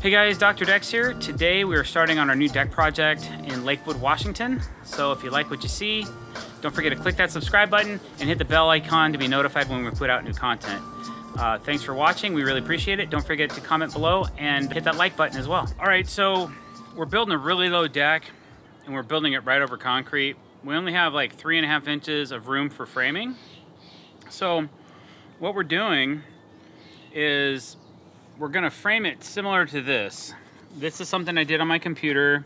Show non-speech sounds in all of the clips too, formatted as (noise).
Hey guys, Dr. Decks here. Today we are starting on our new deck project in Lakewood, Washington. So if you like what you see, don't forget to click that subscribe button and hit the bell icon to be notified when we put out new content. Uh, thanks for watching. We really appreciate it. Don't forget to comment below and hit that like button as well. All right, so we're building a really low deck and we're building it right over concrete. We only have like three and a half inches of room for framing. So what we're doing is we're gonna frame it similar to this. This is something I did on my computer.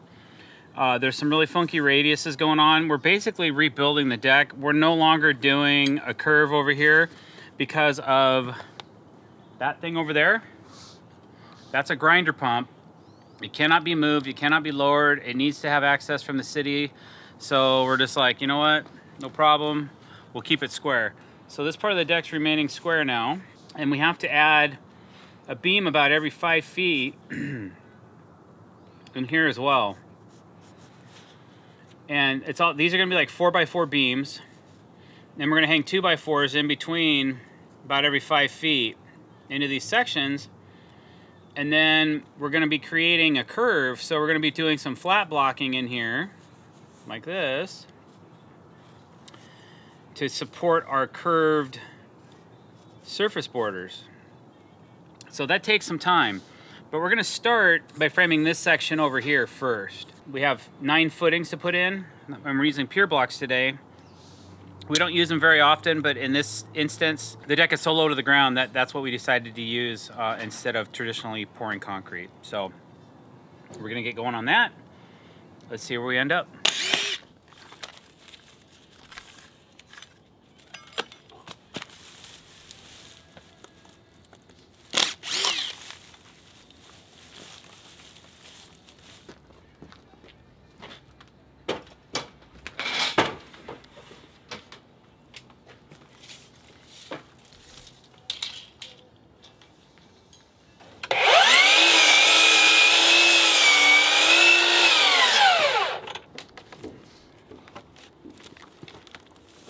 Uh, there's some really funky radiuses going on. We're basically rebuilding the deck. We're no longer doing a curve over here because of that thing over there. That's a grinder pump. It cannot be moved, it cannot be lowered. It needs to have access from the city. So we're just like, you know what? No problem. We'll keep it square. So this part of the deck's remaining square now. And we have to add a beam about every five feet (clears throat) in here as well. And it's all these are gonna be like four by four beams. And we're gonna hang two by fours in between about every five feet into these sections. And then we're gonna be creating a curve. So we're gonna be doing some flat blocking in here, like this, to support our curved surface borders. So that takes some time. But we're gonna start by framing this section over here first. We have nine footings to put in. I'm using pier blocks today. We don't use them very often, but in this instance, the deck is so low to the ground that that's what we decided to use uh, instead of traditionally pouring concrete. So we're gonna get going on that. Let's see where we end up.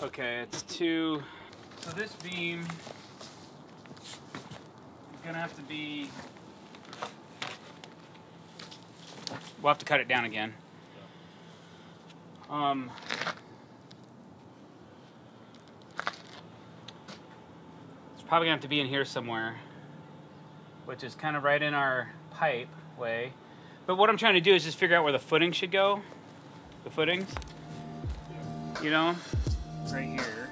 Okay, it's two. So this beam is gonna have to be. We'll have to cut it down again. Um, it's probably gonna have to be in here somewhere, which is kind of right in our pipe way. But what I'm trying to do is just figure out where the footing should go. The footings, you know? right here.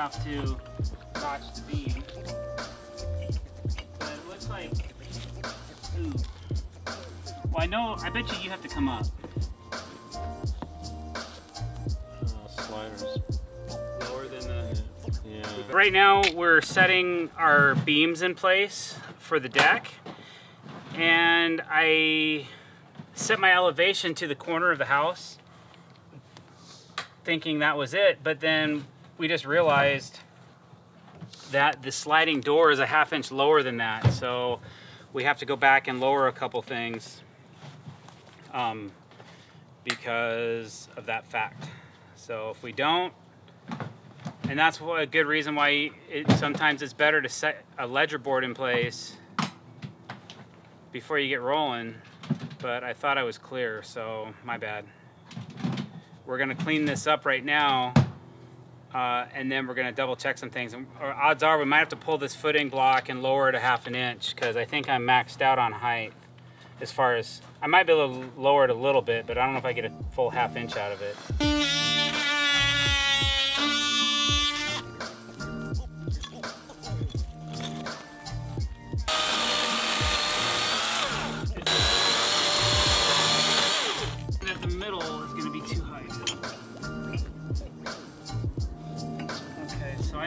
Have to notch the beam. But it looks like, ooh. Well, I know, I bet you you have to come up. Uh, sliders. Lower than the Yeah. Right now, we're setting our beams in place for the deck. And I set my elevation to the corner of the house, thinking that was it. But then we just realized that the sliding door is a half inch lower than that. So we have to go back and lower a couple things um, because of that fact. So if we don't, and that's a good reason why it, sometimes it's better to set a ledger board in place before you get rolling. But I thought I was clear, so my bad. We're gonna clean this up right now, uh, and then we're gonna double check some things. And odds are we might have to pull this footing block and lower it a half an inch because I think I'm maxed out on height. As far as I might be able to lower it a little bit, but I don't know if I get a full half inch out of it.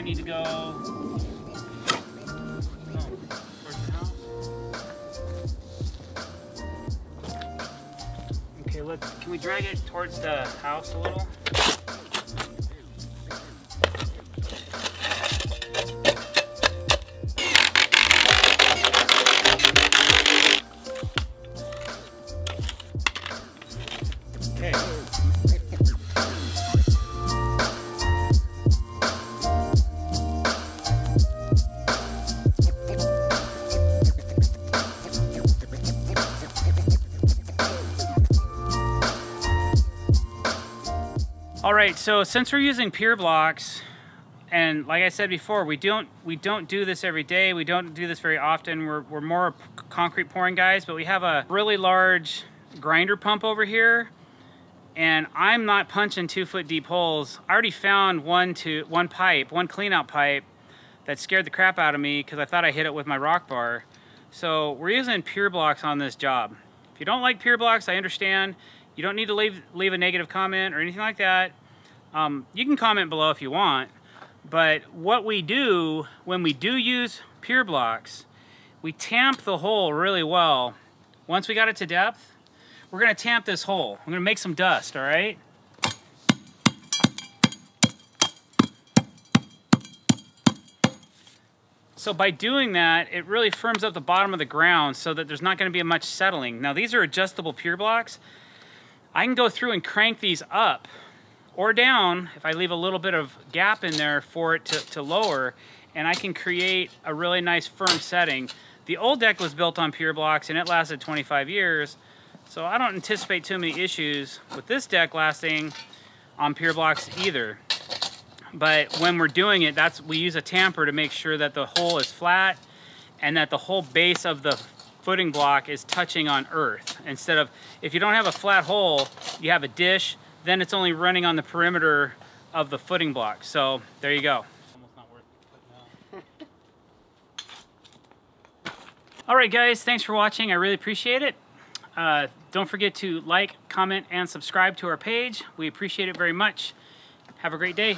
Need to go. Okay, let's. Can we drag it towards the house a little? All right, so since we're using pier blocks, and like I said before, we don't we don't do this every day. We don't do this very often. We're, we're more concrete pouring guys, but we have a really large grinder pump over here, and I'm not punching two foot deep holes. I already found one to one pipe, one clean out pipe that scared the crap out of me because I thought I hit it with my rock bar. So we're using pier blocks on this job. If you don't like pier blocks, I understand. You don't need to leave, leave a negative comment or anything like that. Um, you can comment below if you want. But what we do when we do use pier blocks, we tamp the hole really well. Once we got it to depth, we're gonna tamp this hole. I'm gonna make some dust, all right? So by doing that, it really firms up the bottom of the ground so that there's not gonna be much settling. Now these are adjustable pier blocks. I can go through and crank these up or down if I leave a little bit of gap in there for it to, to lower and I can create a really nice firm setting. The old deck was built on pier blocks and it lasted 25 years so I don't anticipate too many issues with this deck lasting on pier blocks either. But when we're doing it, that's we use a tamper to make sure that the hole is flat and that the whole base of the footing block is touching on earth. Instead of, if you don't have a flat hole, you have a dish, then it's only running on the perimeter of the footing block. So there you go. (laughs) All right, guys, thanks for watching. I really appreciate it. Uh, don't forget to like, comment, and subscribe to our page. We appreciate it very much. Have a great day.